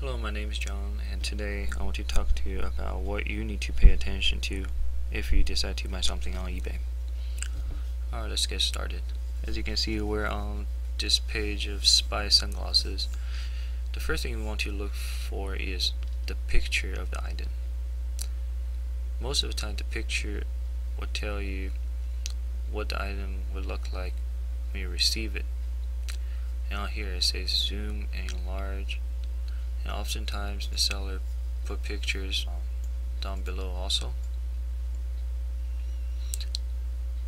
Hello, my name is John, and today I want to talk to you about what you need to pay attention to if you decide to buy something on eBay. Alright, let's get started. As you can see, we're on this page of spy sunglasses. The first thing we want to look for is the picture of the item. Most of the time, the picture will tell you what the item would look like when you receive it. Now here it says zoom and enlarge and oftentimes the seller put pictures down below also.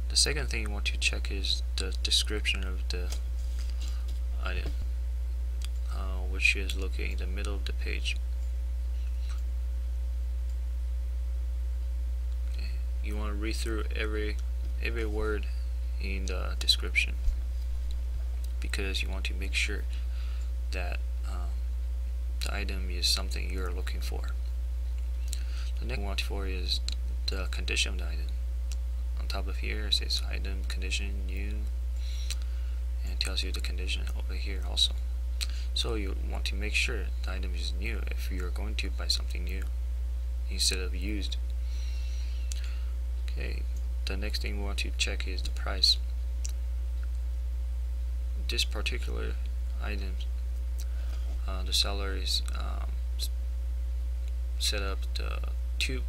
The second thing you want to check is the description of the item uh, which is located in the middle of the page. You want to read through every every word in the description because you want to make sure that the item is something you're looking for. The next one for is the condition of the item. On top of here it says item condition new and tells you the condition over here also. So you want to make sure the item is new if you're going to buy something new instead of used. Okay, the next thing we want to check is the price. This particular item uh, the seller is um, set up the two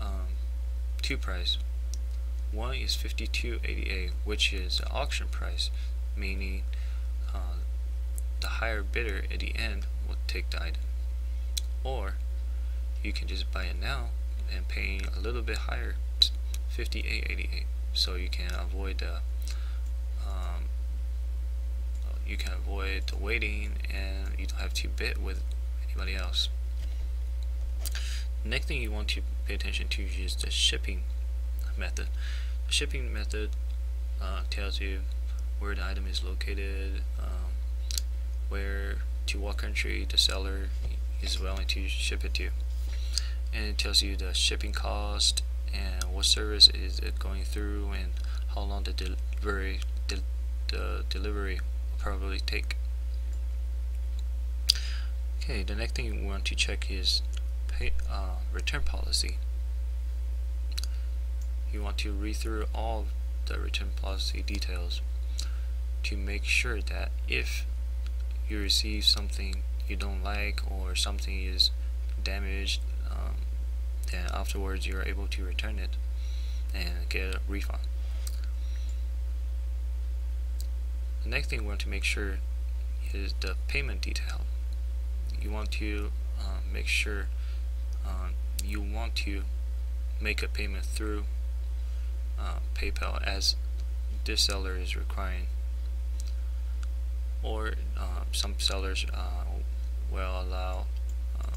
um, two price. One is 52.88, which is the auction price, meaning uh, the higher bidder at the end will take the item. Or you can just buy it now and pay a little bit higher, 58.88, so you can avoid the um, you can avoid the waiting and you don't have to bid with anybody else. Next thing you want to pay attention to is the shipping method. The shipping method uh, tells you where the item is located, um, where to what country the seller is willing to ship it to, and it tells you the shipping cost and what service is it going through and how long the delivery de the delivery probably take. Okay, the next thing we want to check is pay, uh, return policy. You want to read through all the return policy details to make sure that if you receive something you don't like or something is damaged um, then afterwards you're able to return it and get a refund. The next thing we want to make sure is the payment detail. You want to uh, make sure uh, you want to make a payment through uh, PayPal as this seller is requiring or uh, some sellers uh, will allow um,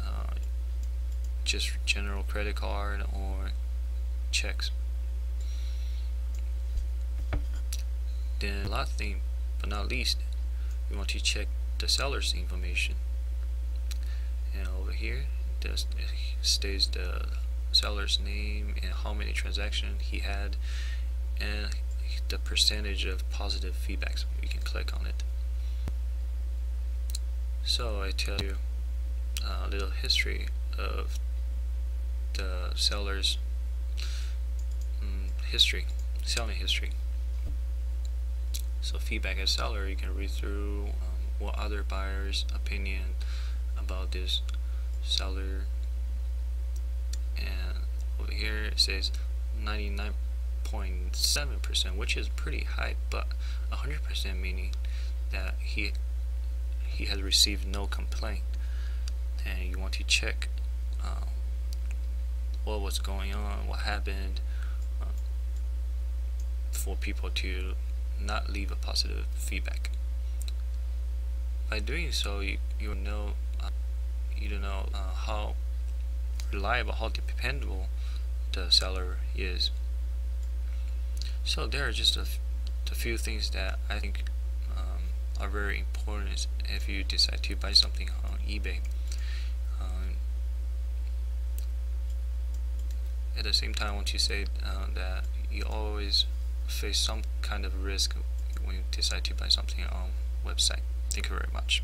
uh, just general credit card or checks Then last thing but not least, we want to check the seller's information. And over here, it states the seller's name and how many transactions he had and the percentage of positive feedbacks. You can click on it. So I tell you a little history of the seller's um, history, selling history. So feedback as seller, you can read through um, what other buyers' opinion about this seller. And over here it says 99.7%, which is pretty high, but 100% meaning that he he has received no complaint. And you want to check uh, what was going on, what happened, uh, for people to not leave a positive feedback. By doing so, you you know uh, you don't know uh, how reliable, how dependable the seller is. So there are just a, few things that I think um, are very important if you decide to buy something on eBay. Um, at the same time, I want to say uh, that you always face some kind of risk when you decide to buy something on website. Thank you very much.